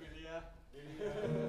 Ilya.